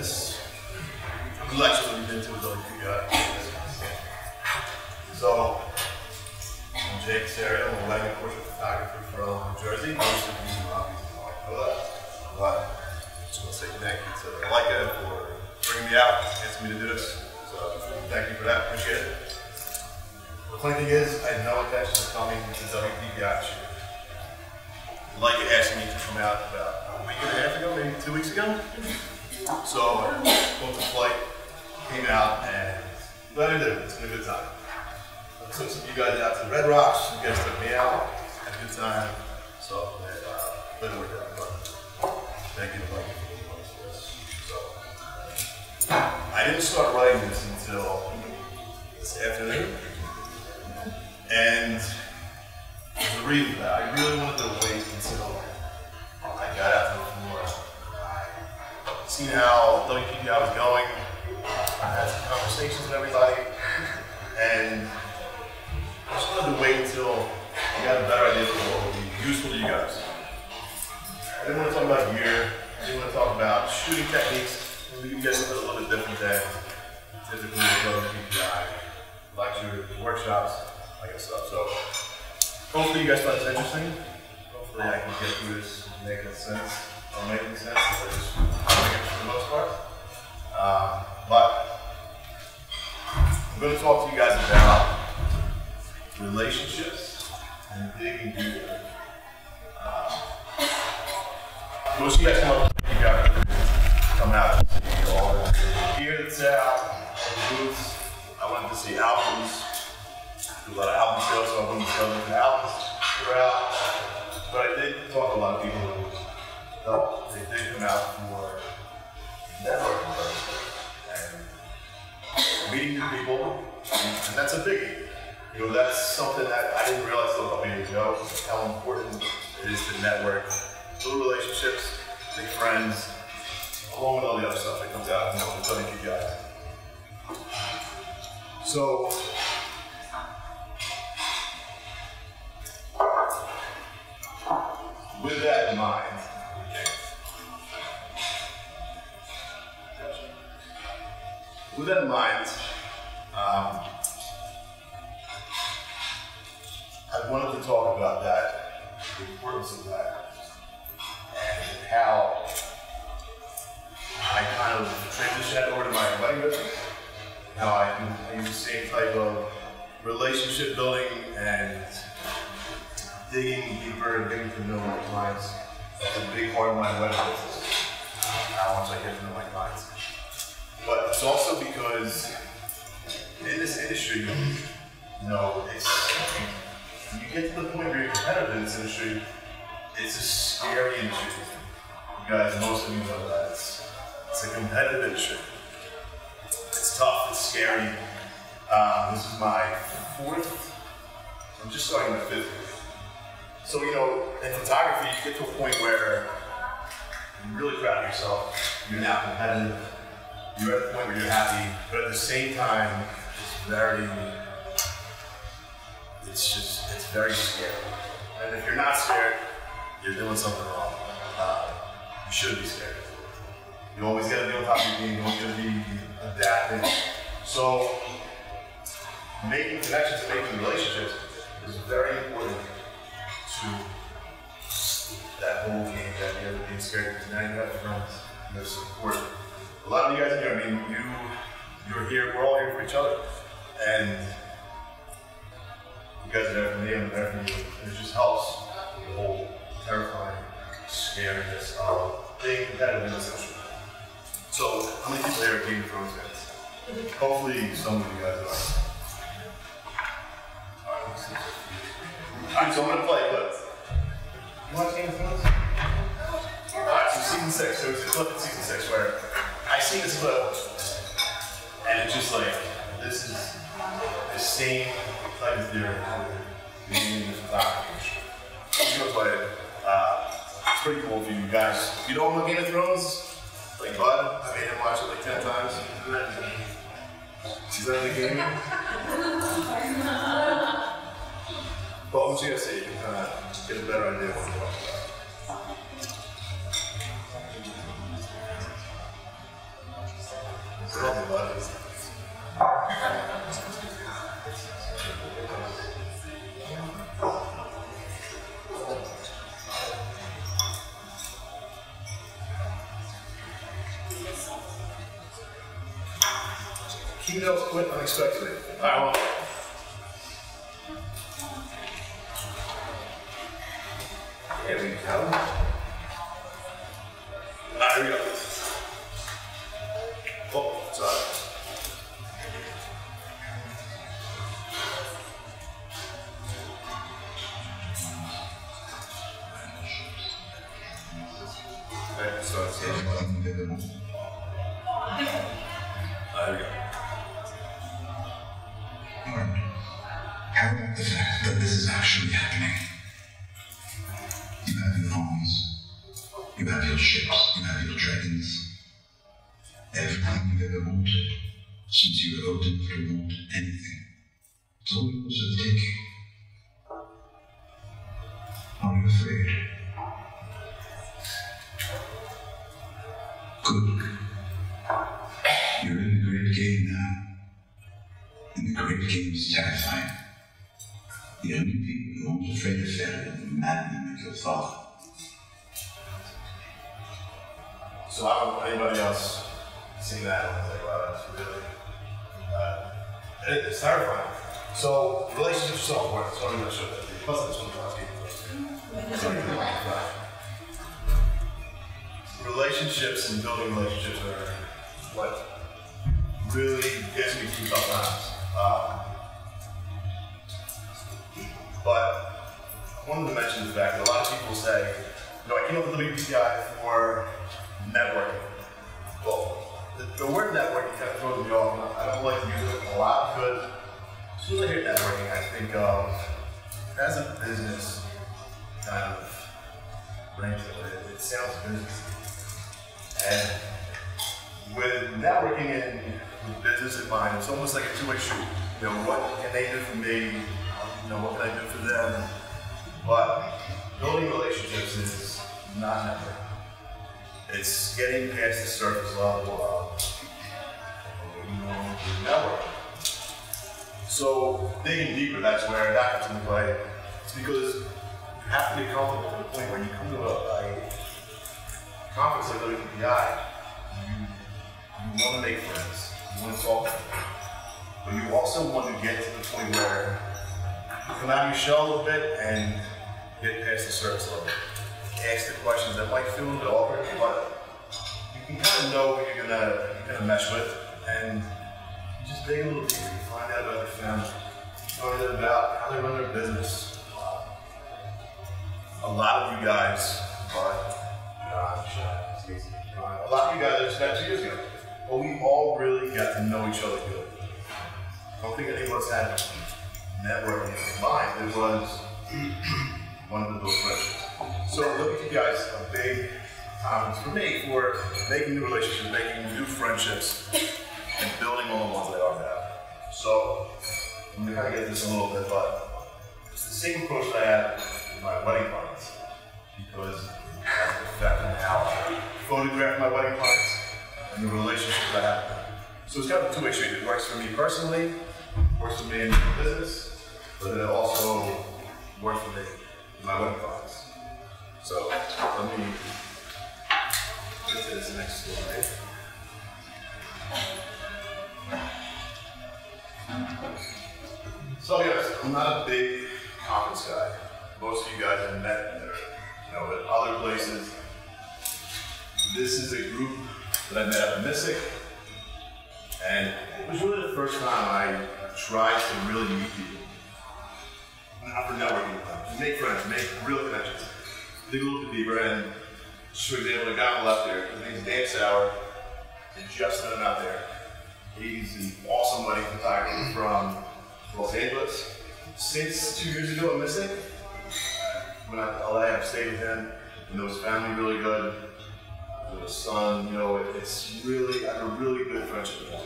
this lecture we've been to with WPPI. So, I'm Jay Cassario, I'm a wedding portrait photographer from New Jersey. Most of you probably know. But just want to say thank you to Leica for bringing me out, asking me to do this. So, thank you for that. Appreciate it. The funny thing is, I had no intention of coming to WPPI year. Leica asked me to come out about a week and a half ago, maybe two weeks ago. So I booked a flight, came out, and glad I did. It's been a good time. I took some of you guys out to the Red Rocks. You guys took me out. Had a good time. So it uh, worked out. But thank you to this. So I didn't start writing this until this afternoon. And a reason for that. I really wanted to wait until I got out seen how WPPI was going. I had some conversations with everybody. And I just wanted to wait until I got a better idea of what would be useful to you guys. I didn't want to talk about gear. I didn't want to talk about shooting techniques. Maybe you guys are a little bit different than typically with WPPI. Lectures, workshops, that kind stuff. So Hopefully you guys find this interesting. Hopefully I can get through this making sense or making sense I just make it for the most part. Um, but I'm going to talk to you guys about relationships and digging deeper. Uh, most of you guys up you got come out and see all the gear that's out, the booths. I wanted to see albums do a lot of album sales, so I wouldn't sell different albums are. But I did talk to a lot of people felt they did come out for networking and meeting new people, and that's a biggie. You know, that's something that I didn't realize a couple years ago, how important it is to network, build relationships, make friends, along with all the other stuff that comes out with WPPI. So, with that in mind, with that in mind, um, I wanted to talk about that, the importance of that, and how I kind of transitioned that over to my wedding business. How I I use the same type of relationship building and digging deeper and getting to know my clients. That's a big part of my wedding business. How much I get to know my clients. But it's also because in this industry, you know, it's you get to the point where you're competitive in this industry, it's a scary industry. You guys, most of you know that. It's, it's a competitive industry. It's tough, it's scary. Um, this is my fourth, I'm just starting my fifth. So, you know, in photography, you get to a point where you're really proud of yourself. You're now competitive. You're at the point where you're happy, but at the same time, it's very, it's just, it's very scary. And if you're not scared, you're doing something wrong. Uh, you should be scared. You always got to be on top of your game. You always got to be adapting. So, making connections and making relationships is very important to that whole game that you're being scared because now you have friends, you have support. A lot of you guys here, I mean, you, you're here, we're all here for each other. And you guys are there for me, I'm there for you. And it just helps the whole terrifying scariness of being competitive in this industry. So, how many people here are Game of Thrones fans? Hopefully, some of you guys are. Alright, so I'm gonna play But You watch Game of Thrones? Alright, so season six. So it's a clip in season six where I see this clip, and it's just like this is the same type of theory being in this photography. I'm gonna play it. Uh, it's pretty cool for you guys. If you don't know Game of Thrones, like Bud, I made him watch it like ten times. She's in the game. But once you guys see, you can kind of get a better idea Keynote quit unexpectedly. Right, well. Here we go. Great game is terrifying. The only people who aren't afraid of failure are the madmen like your father. So I don't anybody else see that and was like, wow, that's really, uh, it- it's terrifying. So relationships so important. So I'm gonna show that. Plus, this one draws people. Relationships and building relationships are what really gets me through tough times. Um, but I wanted to mention the fact that a lot of people say, you know, I came up with the WPPI for networking. Well, the, the word networking kind of throws me off. I don't like using it a lot because as soon as I hear networking, I think of as a business kind of of it. It sounds business. And with networking and business in mind, it's almost like a two-way street. You know, what can they do for me? You know, what can I do for them? But building relationships is not networking. It's getting past the surface level of you know, networking. So digging deeper, that's where that comes into play. It's because you have to be comfortable to the point where you come to a, a conference like WPPI, you, you want to make friends, to them, but you also want to get to the point where you come out of your shell a little bit and get past the surface level. Ask the questions that might feel a little awkward, but you can kind of know who you're gonna you're gonna mesh with, and just dig a little deeper. Find out about their family, find out about how they run their business. A lot of you guys are a lot of you guys I just two years ago, but we all really got to know each other good. I don't think any of us had networking in mind. It was one of those friendships. So WPPI is a big conference for me for making new relationships, making new friendships, and building on the ones that already have. So I'm gonna kind of get this a little bit, but it's the same approach that I had with my wedding clients because effect on how I photograph my wedding clients and the relationships I have. So it's kind of a two-way street. It works for me personally, works for me in my business, but it also works for me in my wedding clients. So let me get to this next slide. So yes, I'm not a big conference guy. Most of you guys have met there, you know, at other places. This is a group that I met up at Mystic, and it was really the first time I tried to really meet people. Not for networking with them, to make friends, make real connections. Dig a little bit deeper, and for example, the guy on the left there, his name's Dan Sauer, and just him out there. He's an awesome wedding photographer from Los Angeles. Since two years ago at Mystic, when I LA, I've stayed with him. and know his family really good. Know his son, you know, it, it's really, I have a really good friendship with him.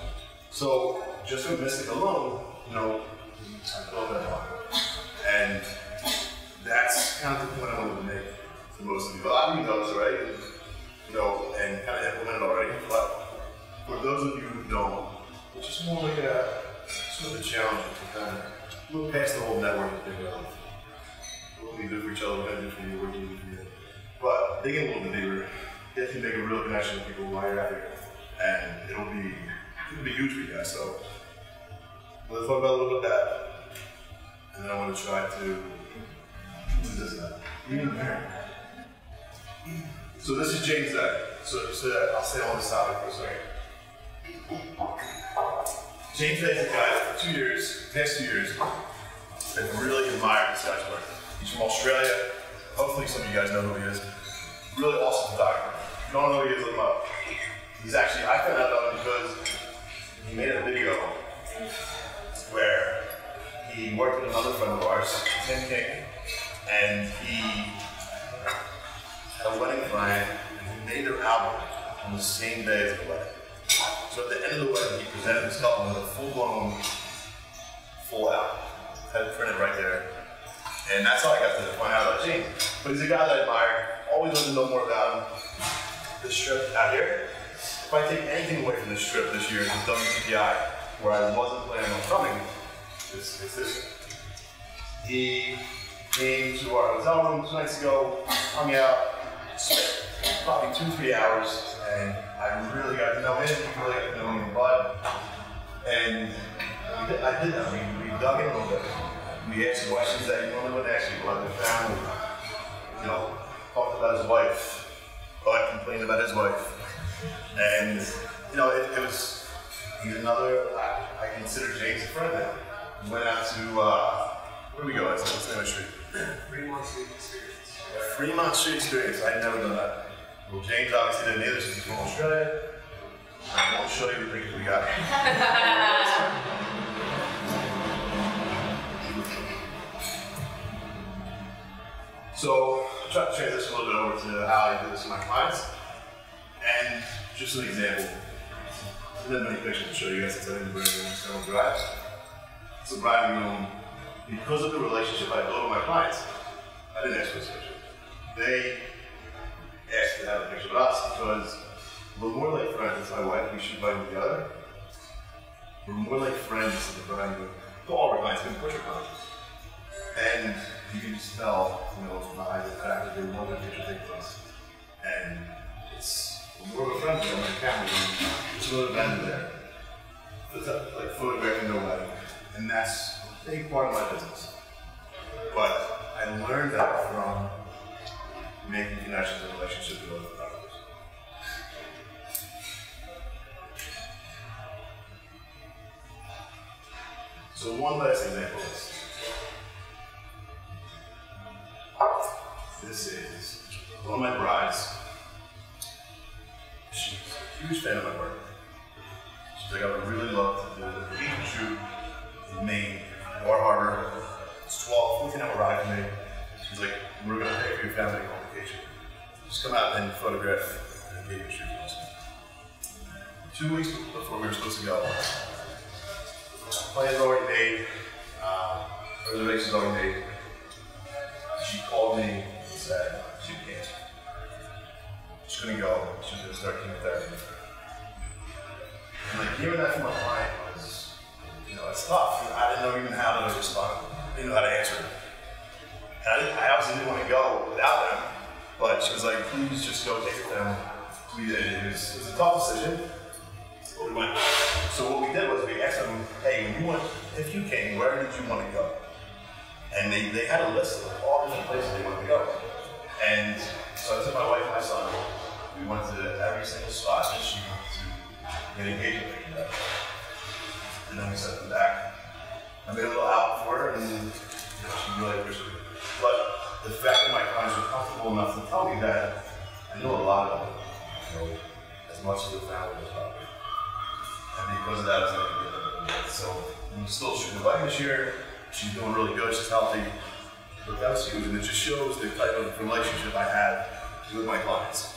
So just with Mystic alone, you know, I love that one. And that's kind of the point I wanted to make for most of you. A lot of you know this already, you know, and kind of implemented already, but for those of you who don't, it's just more like a sort of a challenge to kind of look past the whole networking thing of what we do for each other, what I do for you, what you do for me. But digging a little bit deeper, to make a real connection with people while you're out here. And it'll be it'll be huge for you guys. So let's talk about a little bit of that. And then I want to try to do this now. So this is James Zach. So, so I'll stay on this topic for a second. James Zach is a guy for two years, next two years, I've really admired this guy's work. He's from Australia. Hopefully some of you guys know who he is. Really awesome photographer. Don't know he is, him. He's actually, I found out about him because he made a video where he worked with another friend of ours, Tim King, and he had a wedding client, and he made their album on the same day as the wedding. So at the end of the wedding, he presented couple with a full-blown, full album. Had it printed right there. And that's how I got to find out about James. But he's a guy that I admire. Always wanted to know more about him. This trip out here, if I take anything away from this trip this year, the WPPI, where I wasn't planning on coming, it's, it's this. He came to our hotel room two nights ago, hung out, probably two, three hours, and I really got to know him, really got to know in Bud. And did, I did that. We, we dug in a little bit. We asked questions that you normally wouldn't ask people about their family. You know, talked about his wife. Bud complained about his wife. And, you know, it, it was, he's another, I, I consider James a friend now. We went out to, uh, where we go? What's the name of street? Fremont Street Experience. Fremont Street Experience. I'd never done that. Well, James obviously didn't either since he's from Australia. I won't show you the pictures we got. So To transition a little bit over to how I do this with my clients. And just an example. I didn't have many pictures to show you guys since I didn't bring them so drive. So Brian Moon, because of the relationship I built with my clients, I didn't ask for this picture. They asked to have a picture with us because we're more like friends. My wife, we shoot Brian together. We're more like friends than Brian. To all our clients, we portrait clients. And you can just tell, you know, the of the fact that they want a picture taken with us. And it's more of a friend than the camera. There's a little bend there. It's up, like photographing their wedding. And that's a big part of my business. But I learned that from making connections and relationships with other photographers. So one last example And because of that, I was able to get. So I'm still shooting the wedding this year. She's doing really good. She's healthy. But that was huge, and it just shows the type of relationship I have with my clients.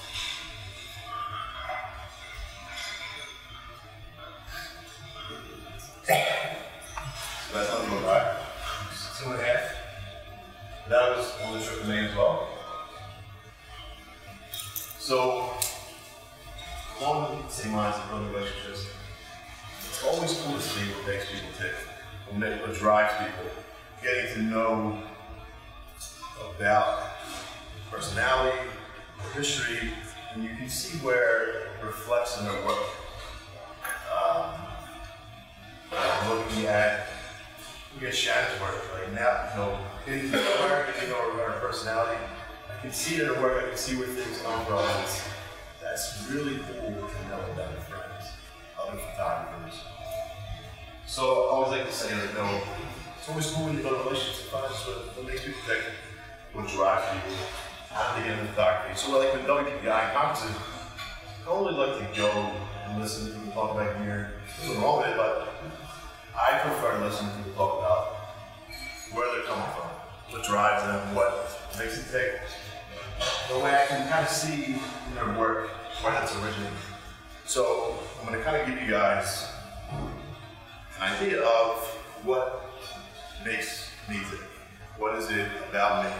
About me?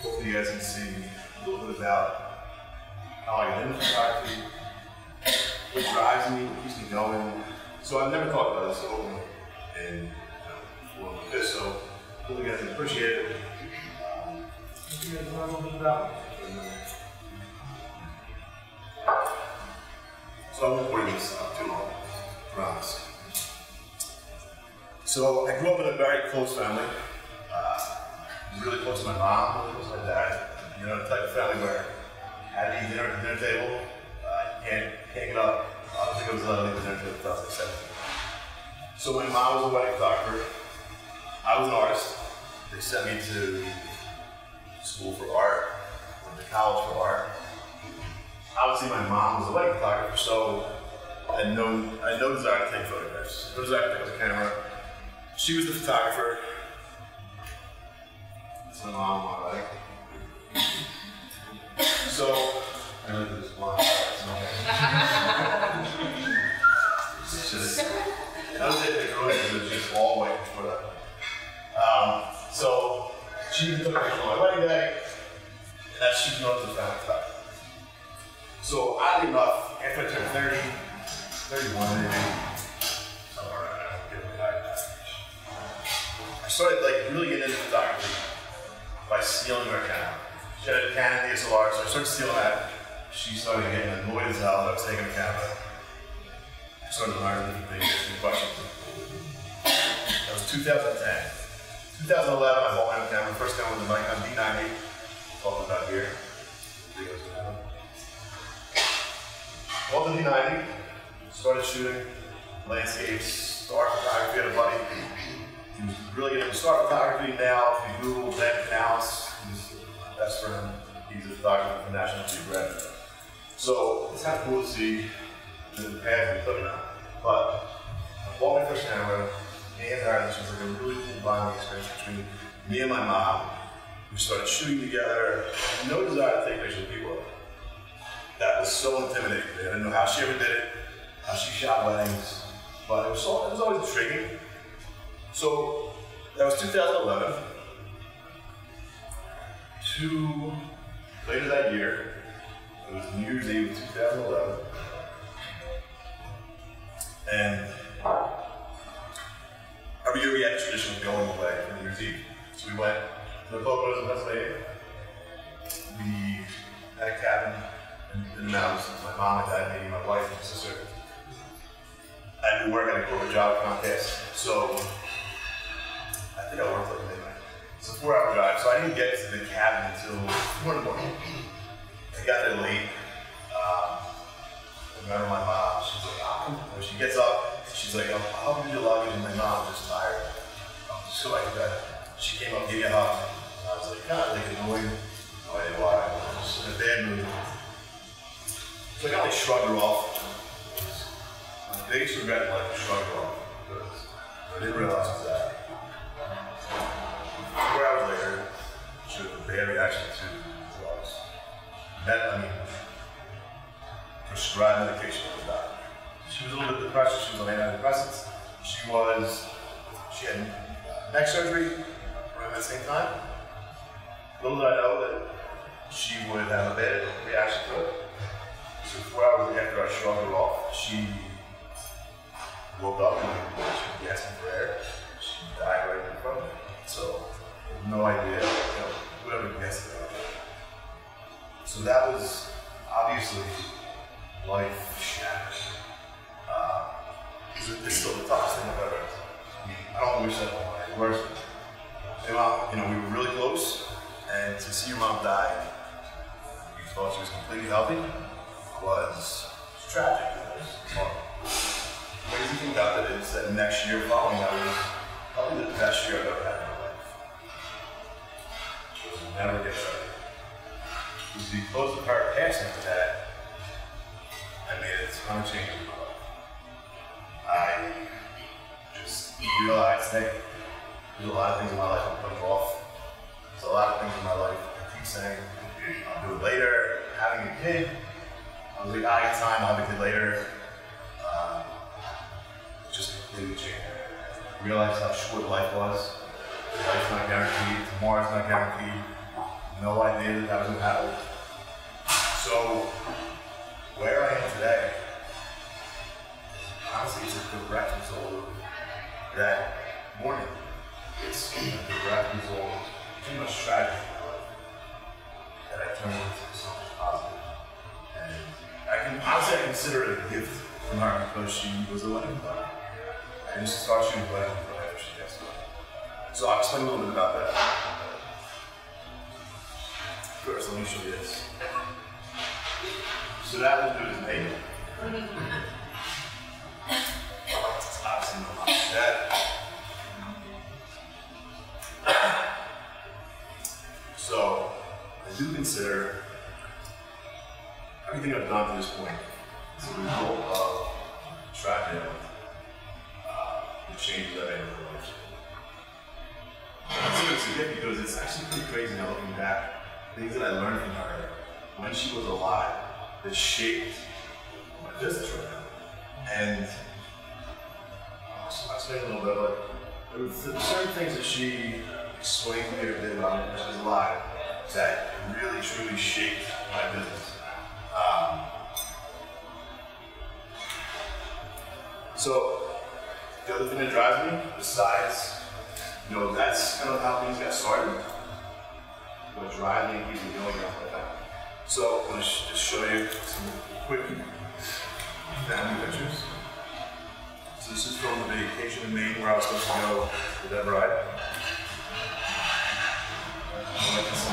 Hopefully you guys can see a little bit about how I get into photography, what drives me, what keeps me going. So I've never talked about this openly in you know, like this, so hopefully you guys can appreciate it. Um, you guys know a little bit about. So I won't bore you this up too long, I promise. So I grew up in a very close family. Uh, really close to my mom, really close to my dad. You know, the type of family where to dinner at the dinner table. Uh, can't, can't get up. I think I was to the dinner table until I was like 17. So when mom was a wedding photographer, I was an artist. They sent me to school for art, went to college for art. Obviously, my mom was a wedding photographer, so I had no, I had no desire to take photographs. No desire to pick up a camera. She was the photographer. My mom, all right. So, I at this blonde. It's just, that was it. The girl was just all white before that. Um, so, she took picture of my wedding day, and that known as a family photographer. So, oddly enough, after I turned 30, 31 maybe, somewhere around I started like really getting into photography by stealing her camera. She had a Canon DSLR, so I started stealing that. She started getting annoyed as hell that I was taking the camera. I started learning different things, asking questions. That was 2010. 2011, I bought my own camera. First camera was a Nikon D90. Talking about here. Bought the D90. Started shooting landscapes, star photography. I had a buddy. Really getting into star photography now. If you Google Dan Canales, he's my best friend. He's a photographer for National Geographic. So it's kind of cool to see the path we took now. But I bought my first camera, and her, this was like a really cool bonding experience between me and my mom. We started shooting together. No desire to take pictures of people. That was so intimidating. I didn't know how she ever did it, how she shot weddings, but it was, so, it was always intriguing. So that was 2011. Two later that year, it was New Year's Eve 2011, and every year we had a tradition of going away for New Year's Eve. So we went to the Poconos in Pennsylvania. We had a cabin in, the mountains. My mom, my dad, me, my wife, and my sister. I had been working at a corporate job contest, so I think I worked like midnight. It's a four-hour drive, so I didn't get to the cabin until four in the morning. I got there late. Um, I remember my mom. She's like, "Ah, come. When she gets up, she's like, "Oh, "I'll help you luggage." And my mom was just tired. Oh, just go back to bed. She came up, gave me a hug. And I was like, kind of like annoyed. No idea why. I was just in a bad mood. So I kind of like shrugged her off. My biggest regret in life was shrugging her off. Because I didn't realize that. Had reaction to drugs. That, I mean, prescribed medication was doctor. She was a little bit depressed. She was on antidepressants. She was, she had neck surgery around that same time. Little did I know that she would have a bad reaction to it. So four hours after I shrugged her off, she woke up and she was gasping for air. She died right in front of me. So no idea, you know, So that was obviously life shattering. Uh, it's, still the toughest thing I've ever. I mean, I don't wish that on my worst. Hey mom, you know, we were really close, and to see your mom die, you thought she was completely healthy, was tragic. Was horrible. Crazy thing about it is that next year following that was probably the best year I've ever had never get better. It was because of her passing that I made a ton of changes in my life. I just realized that there's a lot of things in my life I'm putting off. There's a lot of things in my life I keep saying I'll do it later. Having a kid, I was like, I got time, I'll a kid later. Um, just completely changed. Realized how short life was. Life's not guaranteed, tomorrow's not guaranteed. No idea that that was gonna. So, where I am today, honestly, it's a direct result of that morning. It's a direct result of too much life that I turned into something positive. And I can honestly I consider it a gift from her because she was a wedding planner. I just used to start shooting wedding planner after she passed away. So I'll explain a little bit about that. First, let me show you this. So that was good as my dad. So, I do consider everything I've done to this point is a result of tragedy, uh, the changes I've made in my life. I consider it's a gift because it's actually pretty crazy now looking back. Things that I learned from her when she was alive that shaped my business right now. And I'll explain a little bit, but there were certain things that she explained to me or did about when she was alive that really truly shaped my business. Um, so the other thing that drives me, besides, you know, that's kind of how things got started. Keeps me going and like that. So I'm gonna sh- just show you some quick family pictures. So this is from the vacation in Maine where I was supposed to go with that ride. I.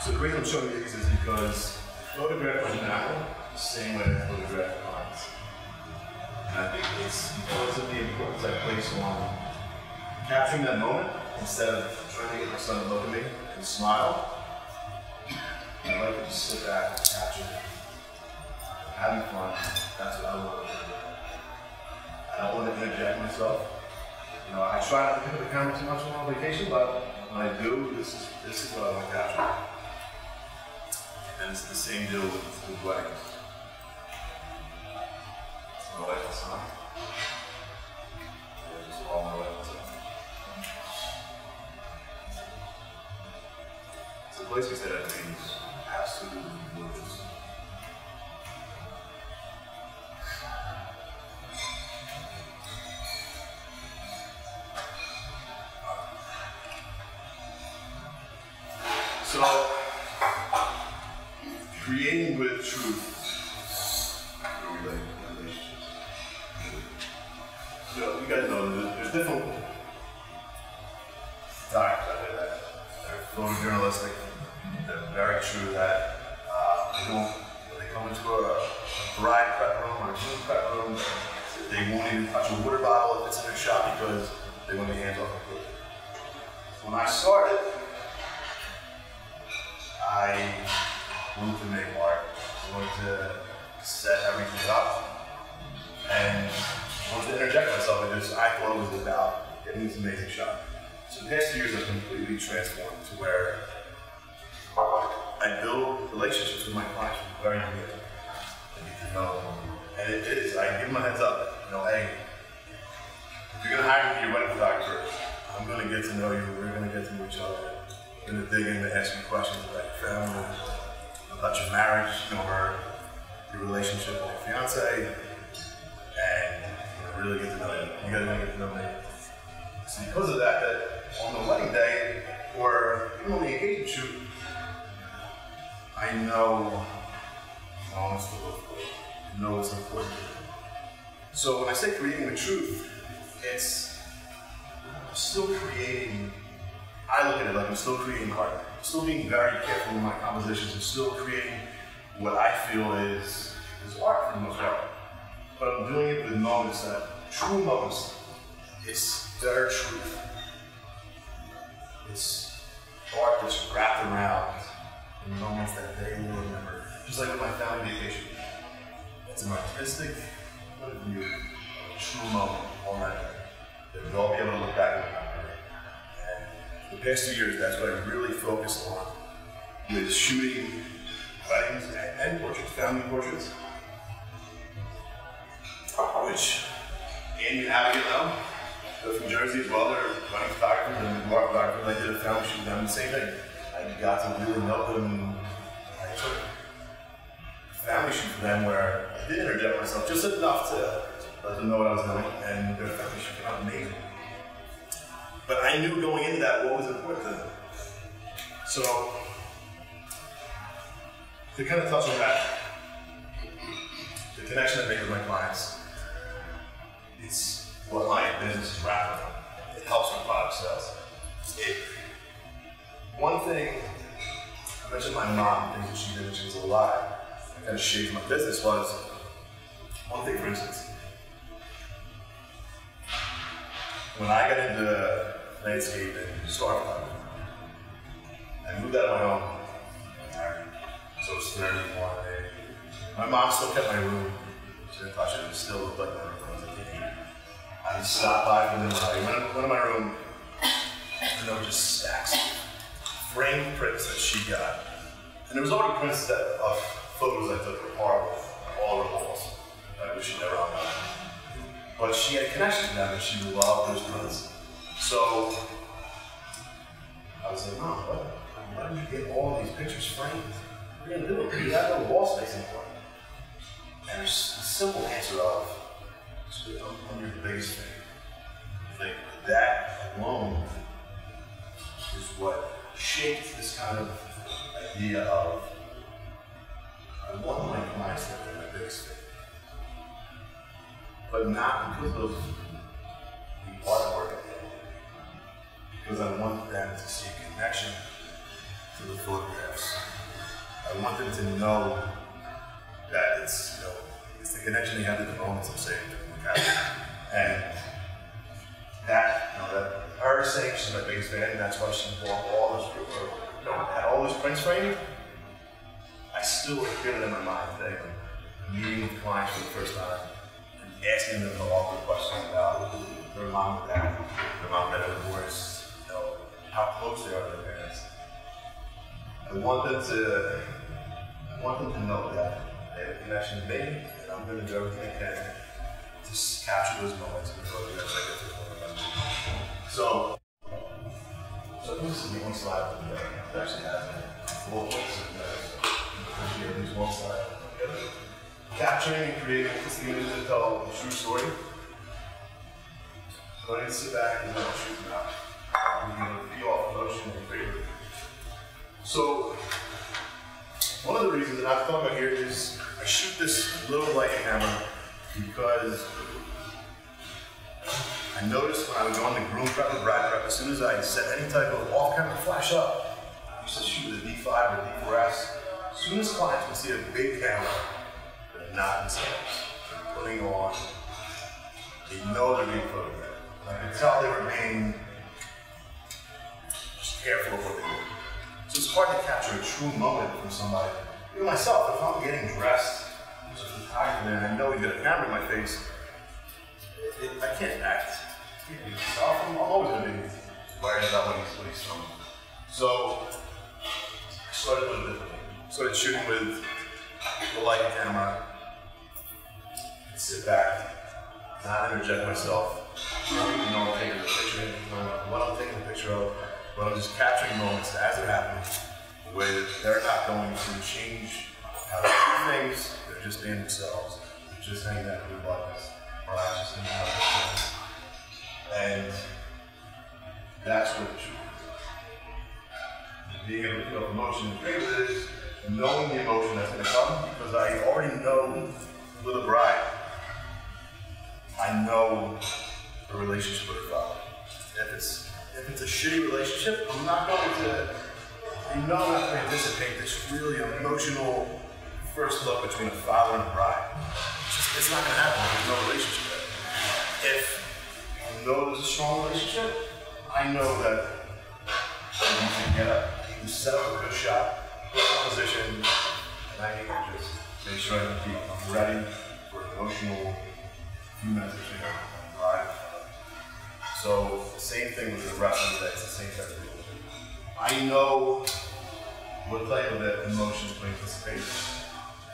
So the reason I'm showing you these is because the photograph was now the same way I photographed clients. And I think it's because of the importance I place on capturing that moment instead of trying to get my son to look at me and smile. I like to just sit back and capture it. Having fun, that's what I want to do. I don't want to interject myself. You know, I try not to pick up the camera too much when I'm on vacation, but when I do, this is this is what I want to capture. And it's the same deal with, with weddings. It's my wife and son. Just all my wife and son. It's a place we say that means absolutely they won't even touch a water bottle if it's in their shop because they want their hands off the. When I started, I wanted to make art. I wanted to set everything up and wanted to interject myself in this. I thought it was about getting this amazing shot. So the past years have completely transformed to where I build relationships with my clients from very young. And it is, I give them a heads up. Know, hey, if you're gonna hire me to be your wedding photographer, I'm gonna get to know you, we're gonna get to know each other. I'm gonna dig in and ask you questions about your family, about your marriage, you know, your relationship with your fiance, and you know, really get to know you. You guys want to get to know me. So because of that, that on the wedding day or even on the engagement shoot, I know. I know it's important. So when I say creating the truth, it's I'm still creating. I look at it like I'm still creating art. I'm still being very careful in my compositions. I'm still creating what I feel is is art for the most part. But I'm doing it with moments that true moments. It's their truth. It's art that's wrapped around in moments that they will remember. Just like with my family vacation. It's an artistic view of a true moment on that. We'll all be able to look back remember. And the past two years, that's what I really focused on with shooting weddings and, portraits, family portraits. Which Andy and Abigail know. They're from Jersey as well. They're wedding photographers and more photographers. I did a family shoot with them. The same thing. I got to really know them. I took a family shoot for them where did interject myself just enough to uh, let them know what I was doing, and their shoot came out amazing. But I knew going into that what was important to them. So, to kind of touch on that, the connection I make with my clients, it's what my business is wrapped around. It helps with product sales. It, one thing, I mentioned my mom, things that she did when she was alive, kind of shaped my business was, one thing for instance, when I got into landscape and star photography, I moved out of my home. So it's 31. My mom still kept my room. She touch it. It still looked my room I was a. I stopped by for when I went, went my room, and there were just stacks of framed prints that she got. And there was already prints that, of photos I took her with all the walls. I wish she never hung up. But she had connections to them, and she loved those prints. So I was like, Mom, what? Why did you get all these pictures framed? You gonna do? You have no wall space anymore. And there's a simple answer of, I'm, I'm your biggest fan. Think that alone is what shaped this kind of idea of I want my clients to be my biggest fan. But not because of the artwork because I want them to see a connection to the photographs. I want them to know that it's you know it's the connection they have to the moments I'm saying and that you know that her saying she's my biggest fan and that's why she bought all those or, you know had all those prints framed. I still feel it in my mind today. Meeting with clients for the first time asking them the awkward questions about their mom and dad, their mom and dad divorced, you know, how close they are to their parents. I want them to, I want them to know that they have a connection to me, and I'm going to do everything I can to capture those moments before get to of. So, so this is the one slide that actually has four points in there. So, you at least one slide. Capturing and creating artistic images that tell a true story. So I need to sit back and let shoot them out. I'm going to feel off emotion and favorite. So, one of the reasons that I've thought about here is I shoot this little Leica camera because I noticed when I would go on the groom prep or bride prep, as soon as I set any type of off-camera flash up, I used to shoot with a D5 or D4S. As soon as clients would see a big camera, They're putting on, they know they're being photographed. I can tell they were being just careful of what they do. So it's hard to capture a true moment from somebody. Even myself, if I'm getting dressed, there's a photographer and I know he's got a camera in my face, it, it, I can't act. I can't be myself. I'm, always going to be worried about what he's, what he's filming. So I started doing it differently. Started shooting with the Leica camera, sit back, not interject myself. Know I'm taking the picture, don't know what I'm taking the picture of, but I'm just capturing moments as they're happening. the way that they're not going to change how they do things, they're just being themselves, they're just hanging out with their buddies, or I just with their. And that's what the is. Being able to feel emotion and with it is knowing the emotion that's going to come because I already know a bride, I know a relationship with her father. If it's if it's a shitty relationship, I'm not going to I know I'm not going to anticipate this really emotional first look between a father and a bride. It's, just, it's not going to happen. There's no relationship there. If I know there's a strong relationship, I know that need to get up, you set up a good shot, in position, and I to just make sure I'm ready for emotional few. So same thing with the the day. It's the same type of thing. I know what type of emotions to anticipate,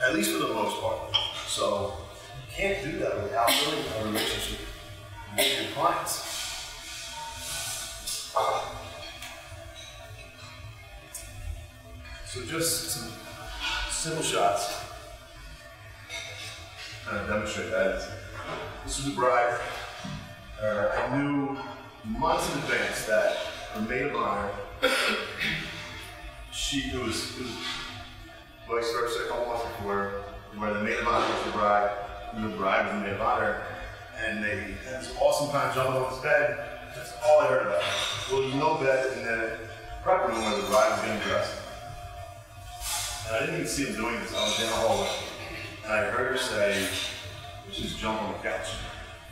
at least for the most part. So you can't do that without building a relationship with your clients. So just some simple shots kind of demonstrate that. This was a bride. Uh, I knew months in advance that her maid of honor, she it was, it was vice versa a couple months before, where the maid of honor was the bride, and the bride was the maid of honor, and they had this awesome time jumping on this bed. That's all I heard about. Well, there's no bed in the prep room where the bride was getting dressed. And I didn't even see him doing this. I was down the hallway. And I heard her say, just jump on the couch.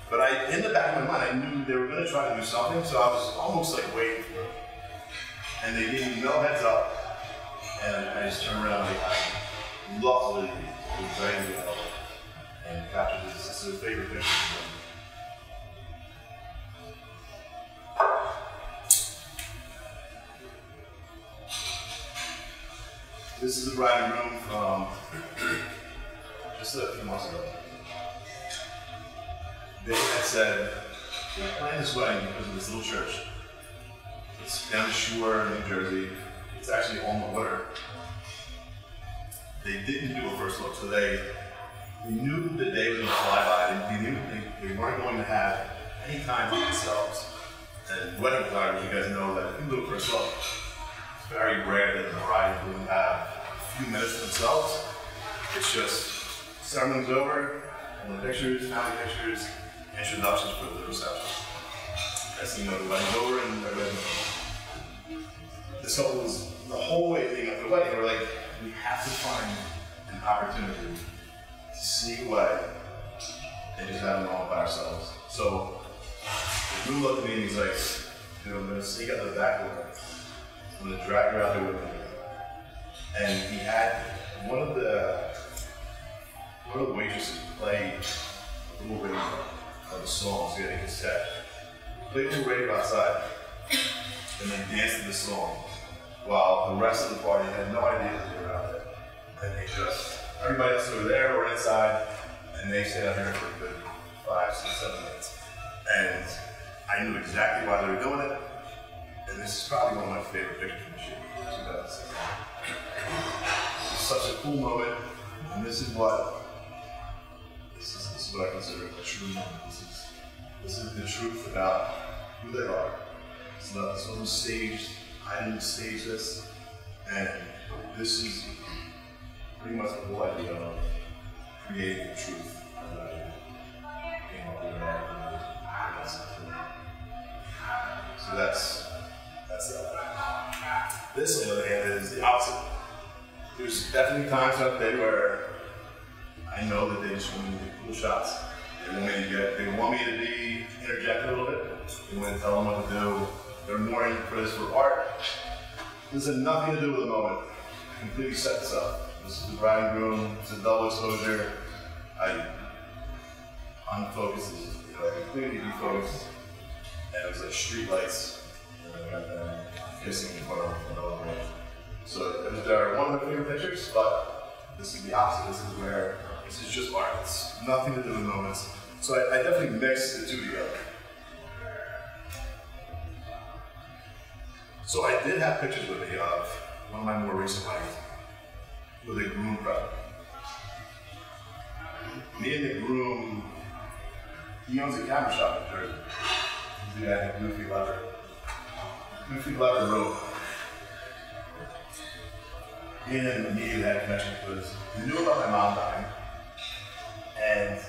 But I, in the back of my mind, I knew they were going to try to do something, so I was almost like waiting for it. And they gave me no heads up. And I just turned around and I luckily was ready to go and captured this. This is a favorite picture. of mine. This is the bride and groom from just a few months ago. They had said, we're planning this wedding because of this little church. It's down the shore in New Jersey. It's actually on the water. They didn't do a first look, so they, they knew the day was going to fly by. They, they knew they, they weren't going to have any time for themselves. And wedding photographers, you guys know that if you do a first look, it's very rare that the bride and groom have a few minutes to themselves. It's just ceremony's over, and the pictures, family pictures, introductions for the reception. As you know, the wedding's over and ready. This was the whole way leading up the wedding. Were like, we have to find an opportunity to see away they just had them all by ourselves. So the groom looked at me and he's like, you know, I'm gonna sneak out the back door. I'm gonna drag her out there with me. And he had one of the one of the waitresses play a little radio of the songs getting his set. Played the radio outside and they danced to the song while the rest of the party had no idea that they were out there. And they just everybody else over there or inside and they stayed out there for a good five, six, seven minutes. And I knew exactly why they were doing it. And this is probably one of my favorite pictures from the shoot, 2006. It's such a cool moment, and this is what this is, this is what I consider a true moment. This is the truth about who they are. It's not this wasn't staged. I didn't stage this, and this is pretty much the whole idea of creating the truth. that I came up with and that's it. So that's that's that. This, on the other hand, is the opposite. There's definitely times out there where I know that they just want me to get cool shots. They want me to get, they want me to be interject a little bit. They want to tell them what to do. They're more in for this for art. This has nothing to do with the moment. Completely set this up. This is the bride and groom. It's a double exposure. I unfocused, you know, I completely defocused. And it was like street lights. And I got them kissing in front of the So it was uh, one of my favorite pictures, but this is the opposite. This is where this is just art. It's nothing to do with moments. So I, I definitely mix the two together. So I did have pictures with me of uh, one of my more recent weddings with a groom brother. Me and the groom, he owns a camera shop in Jersey. He's the guy named Goofy Leather. Goofy Leather. Me and immediately had a connection because he knew about my mom dying. And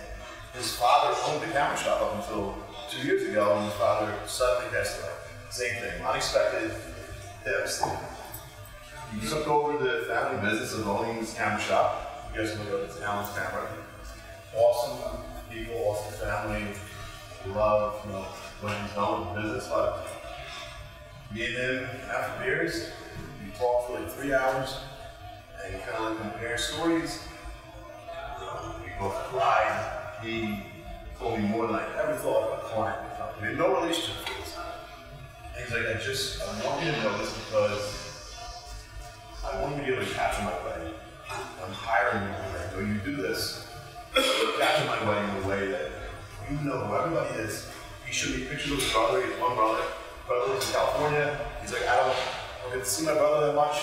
his father owned the camera shop up until two years ago, and his father suddenly passed away. Same thing, unexpected, devastating. He took over the family business of owning this camera shop. You guys know it's Alan's Camera. Awesome people, awesome family, love, you know, what he's done with business. But me and him, after beers, we talked for like three hours, and kind of compare stories. Told me more than I ever thought of a client. We had no relationship for this. And he's like, I just, I want you to know this because I want you to be able to capture my wedding. I'm hiring you. I know you do this. capture my wedding in a way that you know who everybody is. He showed me pictures of his brother. He has one brother. Brother lives in California. He's like, I don't, I don't get to see my brother that much.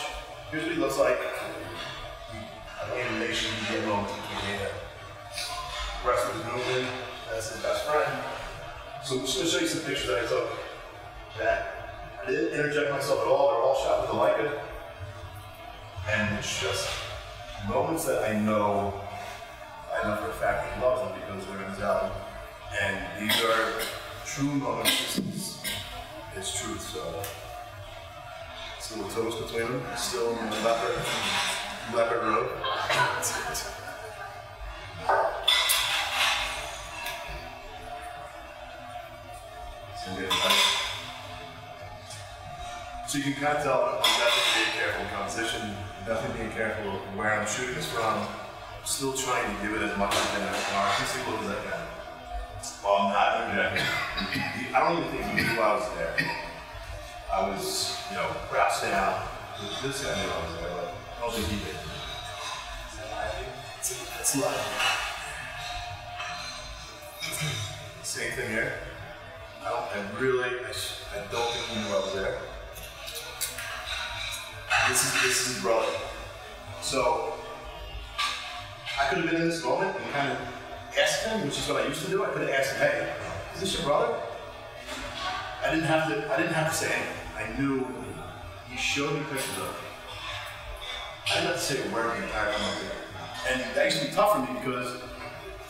Here's what he looks like. I don't need a nation to get moments between The rest of his. Best friend. So I'm just gonna show you some pictures that I took that I didn't interject myself at all. They're all shot with a Leica. And it's just moments that I know, I know for a fact he loves them because they're in his album. And these are true moments. Is, it's truth. So, see the toast between them. Still in the leopard, leopard road. It's gonna be a nice- So you can kind of tell I'm definitely being careful in composition, definitely being careful where I'm shooting this from. I'm still trying to give it as much as I can, as artistic as I can. Well, I'm not interjecting. I don't even think he knew I was there. I was, you know, crouched down. This guy knew I was there, but I don't think he did. It's, it's live. Same thing here. I I really, I, I don't think he knew I was there. This is this is brother. So I could have been in this moment and kind of asked him, which is what I used to do. I could have asked him, "Hey, is this your brother?" I didn't have to. I didn't have to say anything. I knew. He showed me pictures of it. I didn't have to say a word the entire time. And that used to be tough for me because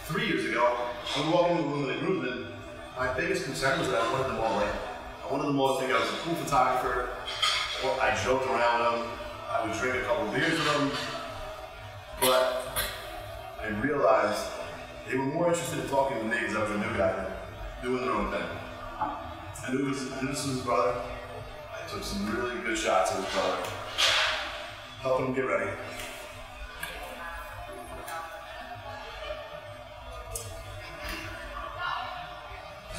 three years ago, I would walk into the room and my biggest concern was that I wanted them all in. I wanted them all to think I was a cool photographer. Well, I joked around them. I would drink a couple beers with them. But I realized they were more interested in talking to me because I was a new guy, doing their own thing. I knew, this, I knew this was his brother. I took some really good shots of his brother, helping him get ready.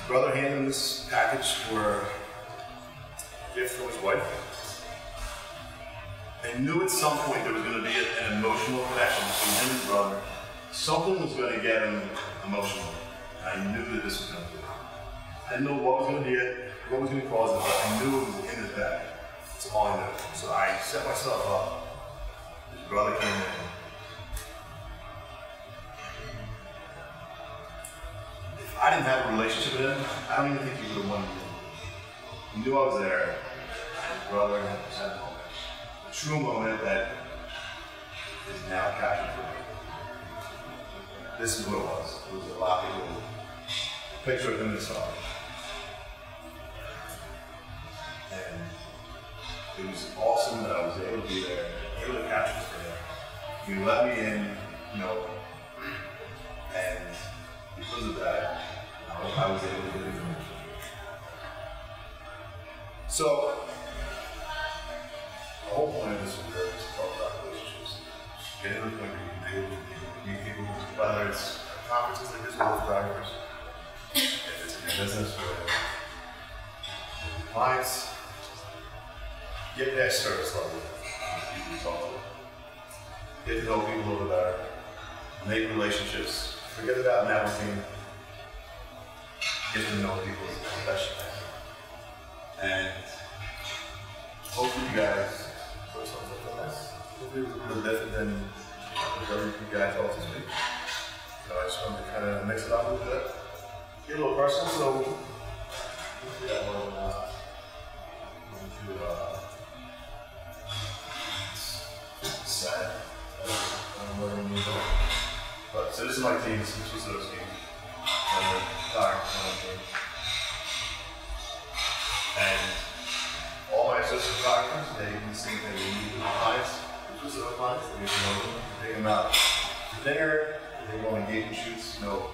Brother handed him this package for a gift from his wife. I knew at some point there was going to be an emotional connection between him and his brother. Something was going to get him emotional. I knew that this was going to be. I didn't know what was going to be it, what was going to cause it, but I knew it was in his bag. That's all I knew. So I set myself up. His brother came in. I didn't have a relationship with him, I don't even think he would have wanted me. He knew I was there. His brother had a moment. A true moment that is now captured for me. This is what it was. It was a lot little picture of him and his father. And it was awesome that I was able to be there, able to capture this for. He let me in, you know, and because of that, I I was able to get information. So, the whole point of this video is to talk about relationships. Get into the community, be able to meet people, whether it's conferences like this with photographers, if it's in your business or with clients, get past service level. People you talk to. Get to know people a little better. Make relationships. Forget about networking. Get to know people as a. And hopefully you guys put something it was a little different than what other guys also speak. So I just wanted to kind of mix it up a little bit, get a little personal. So yeah, well, uh, to uh, sad. I don't know what I mean, but so this is my team. This is those team. And And all my associate doctors, they the same thing. We with clients, which our clients, they know them, take them out to dinner, they go on engagement shoots, you know,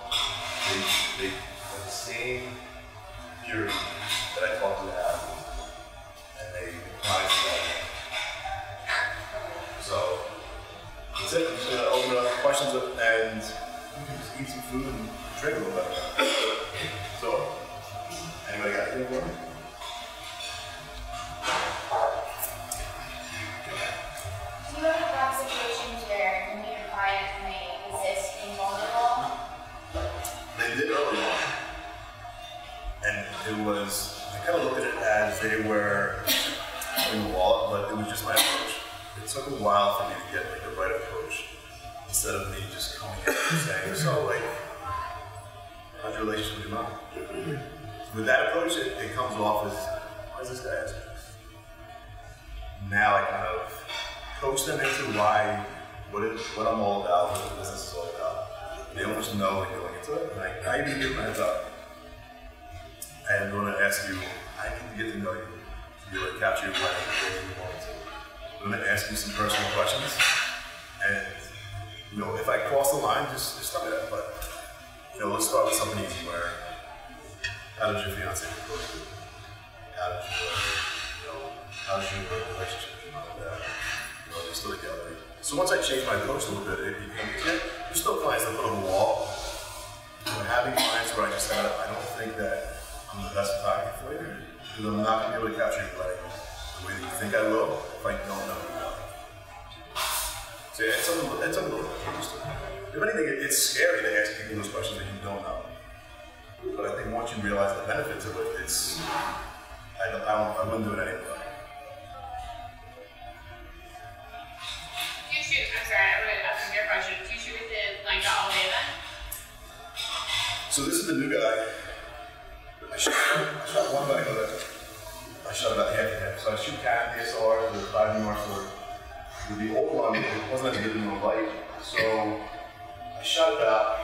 they, they have the same purity that I taught them to have. And they apply that. So, that's it. I'm just gonna open up questions and can just eat some food and drink a little bit. So, anybody got anything for me? Do you ever have situations where you meet a client and they resist being vulnerable? They did early on. And it was, I kind of looked at it as they were in the wall, but it was just my approach. It took a while for me to get like the right approach instead of me just coming in and saying, so like, your relationship with your mom? With that approach, it, it comes off as, why is this guy asking this? Now I kind of coach them into why, what, it, what I'm all about, what the business is all about. They almost know when going into it, and I, even give my heads up. I am going to ask you, I need to get to know you to be able to capture your plan the way you want to. I'm going to ask you some personal questions, and you know, if I cross the line, just just tell me that. But you know, let's start with something easy. Where how did your fiance propose to you? How did you, you know, how how's your relationship with your mom and dad? You know, are they still together? So once I changed my approach a little bit, it becomes easier. There's still clients that put on the wall. But having clients where I just said, I don't think that I'm the best photographer for you, because I'm not to be able to capture your wedding the way that you think I will if I don't know you well. So yeah, it's a little, it's a little interesting. If anything, it, it's scary to ask people those questions once you realize the benefits of it, it's, I, don't, I, don't, I wouldn't do it anyway. Do you shoot? I'm sorry, I would ask your question. Do you shoot with like all day then? So this is the new guy. I shot, I shot one back of. I shot about half and half. So I shoot cat DSLR, the 5 New York Ford. With the old one, it wasn't as good in the light. So I shot about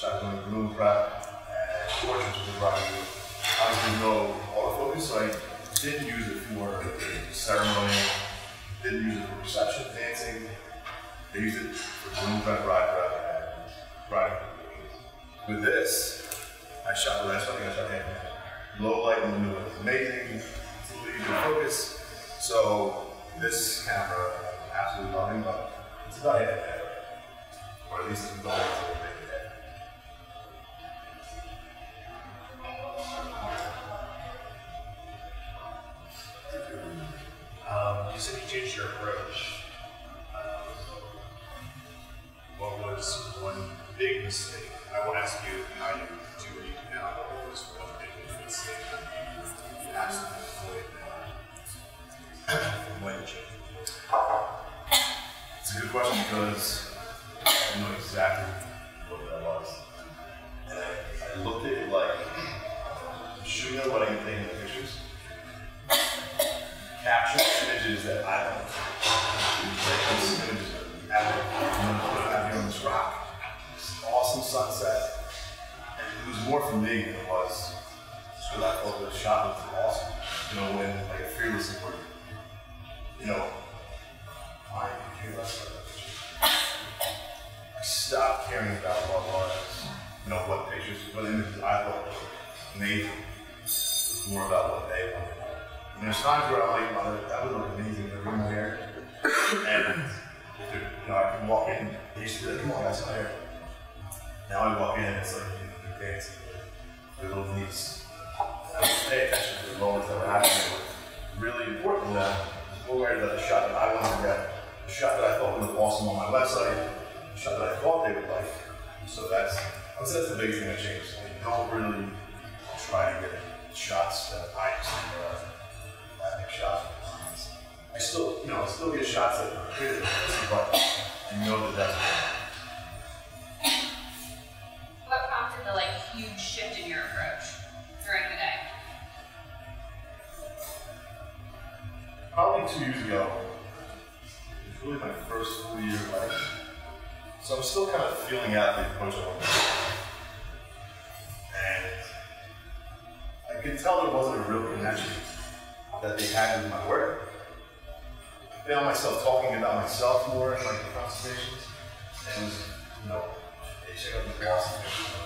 Shot doing balloon prep and portraits uh, with the Rocky Blue. Obviously no autofocus, so I didn't use it for ceremony, didn't use it for reception, dancing. I used it for balloon prep, ride prep, and riding. With this, I shot the last one, I shot hand. Low light in the middle is amazing, little easier focus. So this camera, absolutely loving, but it's about hand. Or at least it's to it I won't ask you how you do what you do now, but what was one big mistake that you absolutely avoid you? It's a good question because I know exactly what that was. And I, I looked at it like shooting a wedding and taking the pictures. Capture images that I don't. Like awesome sunset. And it was more for me than it was because I thought the shot looked awesome. You know, when like a fearless. You know, I care less about that. I stopped caring about what was, you know, what pictures, what images I thought were amazing. More about what they wanted. And there's times where I'm like, oh, that would look amazing in the room here. And, you know, I can walk in, they used to be like, come on, here. Now I walk in, it's like, you know, dancing with their little. I pay attention to the moments that were happening. Was really important to them. More worried about the shot that I wanted to get, the shot that I thought look awesome on my website, the shot that I thought they would like. So that's, I would say that's the biggest thing that changed. I don't really try to get shots that I just think are uh, epic shots. still, you know, I still get shots at creative, but I know that that's the like huge shift in your approach during the day? probably two years ago. It was really my first full year of life. So I'm still kind of feeling out the approach I want. And I could tell there wasn't a real connection that they had with my work. I found myself talking about myself more in like the conversations. And it was, you know, hey, check out the boss.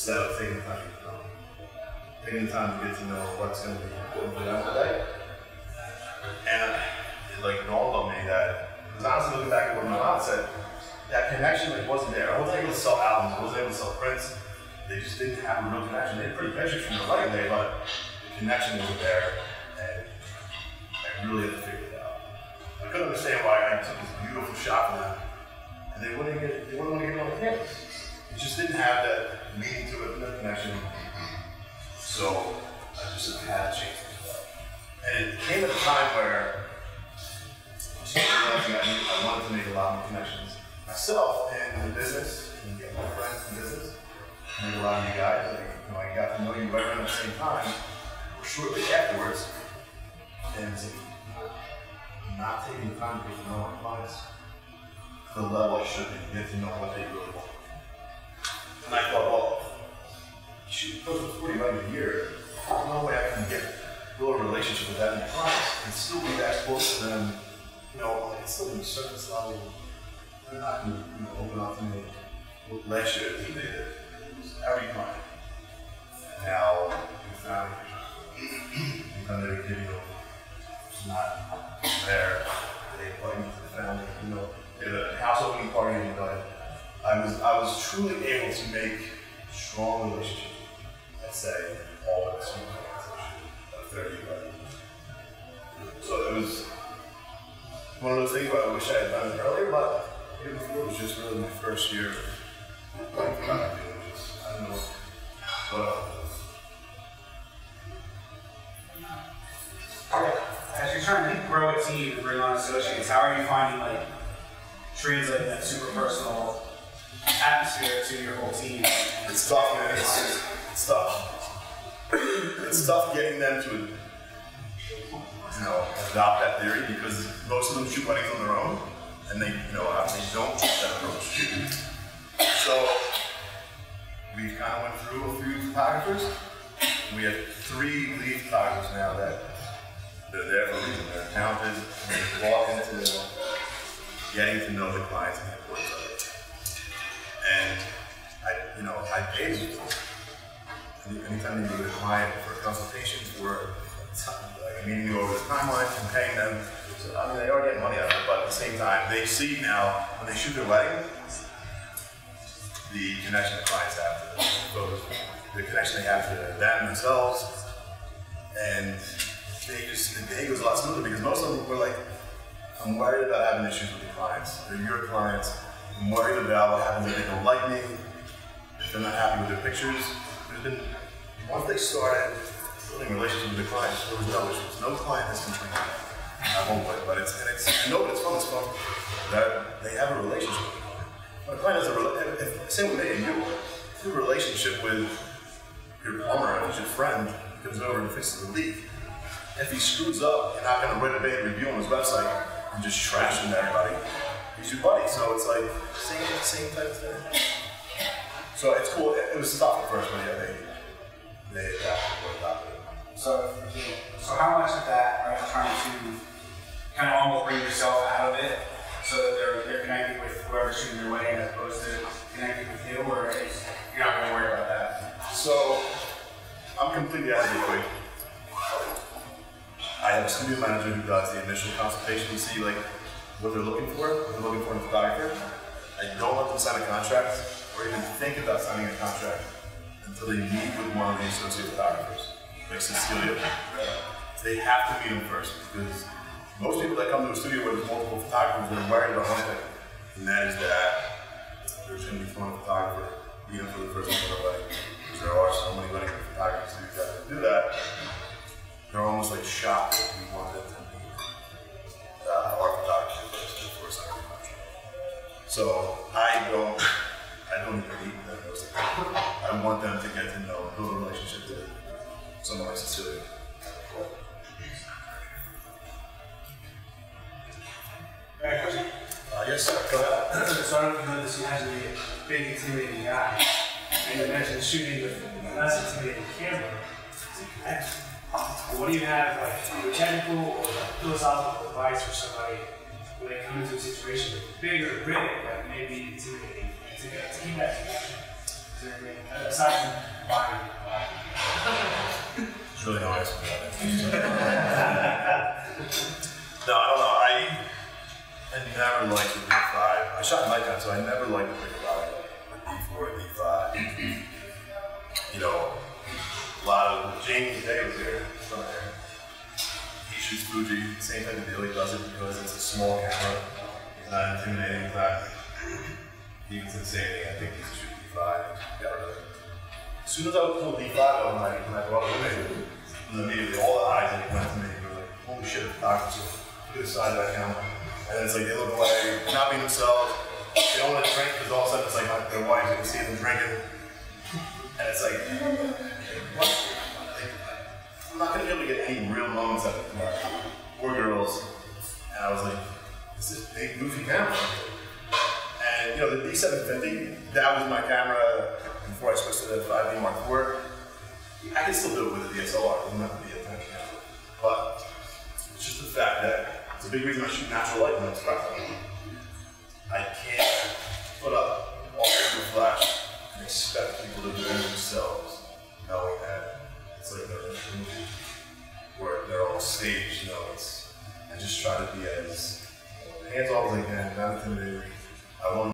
Instead of taking time to know taking time to get to know what's going to be important for them today. And it like dawned on me that, because honestly looking back at what my mom said, that connection like wasn't there. I wasn't able to sell albums, I wasn't able to sell prints. They just didn't have a real connection. They had pretty pictures from the wedding day, but the connection wasn't there. And I really had to figure it out. I couldn't understand why I took this beautiful shot from them, and they wouldn't get, they wouldn't want to get on the campus. Just didn't have that meaning to it, no connection. So I just had to change things up. And it came at a time where I I, wanted to make a lot more connections myself in the business and get more friends in business. Make a lot of you guys, like, you know, I got to know you right around the same time, or shortly afterwards, and not taking the time to get to know my clients the level I should be, get to know what they really want. And I thought, well, shoot, close to 40 million a year, there's no way I can get build a relationship with that many clients and still be that close to them. You know, it's still in surface level. They're not going to you know, open up to me. Well, Last year, they did every client. And now, we found because every video is not there. They invite me to the family, you know, had a house opening party, but I was I was truly able to make strong relationships. I'd say all of us of thirty, but so it was one of those things where I wish I had done it earlier, but year before was just really my first year. Like, it was just, I don't know what else. As you're trying to grow a team and bring on associates, how are you finding like translating that super personal atmosphere to your whole team? It's tough, man. It's, it's tough. it's tough getting them to, you know, adopt that theory because most of them shoot weddings on their own, and they, you know, they don't take that approach. So we kind of went through a few photographers. We have three lead photographers now that they're there for a reason. They're talented. They bought into getting to know the clients and the importance. And I, you know, I paid. Any- Anytime they a client for a consultation for like meeting over the timeline and paying them, so, I mean, they are getting money out of it, but at the same time, they see now when they shoot their wedding, the connection the clients have to the the connection they have to them themselves, and they just the day goes a lot smoother because most of them were like, I'm worried about having issues with the clients. They're your clients. Worried about what happens if me, if they're not happy with their pictures. Been once they started building relationships with the clients, there was no issues. No client has complained. I won't, but, but it's and it's I know what it's from. It's from that they have a relationship with the client. When a client has a rela- if, if, same with me and you, if you a relationship with your plumber, he's your friend, comes over and fixes the leak. If he screws up, you're not going to write a bad review on his website and just trash him to everybody. He's your buddy, so it's like same same type of thing. So it's cool. It, it was tough at first, but yeah, they they adapted, or adopted. So, so how much of that are you trying to kind of almost bring yourself out of it so that they're, they're connecting with whoever's shooting their wedding as opposed to connecting with you, or is, you're not going to worry about that? So I'm completely out of the equation. I have a studio manager who does the initial consultation to see like what they're looking for, what they're looking for in a photographer. I don't let them sign a contract or even think about signing a contract until they meet with one of the associate photographers, like Cecilia. They have to meet them first because most people that come to a studio where there's multiple photographers, they're worried about one thing, and that is that there's going to be one photographer meet them for the first time wedding. Because there are so many wedding photographers to do that. they're almost like shocked that we want them to uh, orthodox first before signing a contract. So I don't, I don't even need them. those things. I want them to get to know, build a relationship with someone like Cecilia. Question? Uh, yes, sir. Go ahead. So I don't know if this, you have to be a big intimidating guy. And you mentioned shooting with a less intimidating camera. What do you have, like, technical or philosophical advice for somebody when they come into a situation with bigger rig that may be intimidating to, to keep that anything, uh, aside from buying, There's really to no, I don't know. I I never liked the D5. I shot Nikon, so I never liked the big five, the D4, D5. you know, a lot of Jamie Day was there from there. He shoots Fuji, same type of deal. He does it because it's a small camera. He's not intimidating. He's. He was insane. I think he's shooting D5. Got rid of. As soon as I pulled D5 out, it with me, and immediately all the eyes like, went to me. Were like, holy shit, the doctor's good side of that camera. And it's like they look away, not being themselves. They don't want to drink because all of a sudden it's like my, their wife, you can see them drinking. And it's? Like, I'm not to be able to get any real moments out of my poor girls. And I was like, this is a big, goofy camera. And you know, the D750, that was my camera before I switched to the 5D Mark IV. I can still do it with a DSLR, it doesn't have to be a 10 camera. But it's just the fact that it's a big reason I shoot natural light when it's. I can't put up all the flash and expect people to do it themselves, knowing that it's like a movie where they're all staged, you know, it's, I just try to be as hands off as I can, not intimidating. I want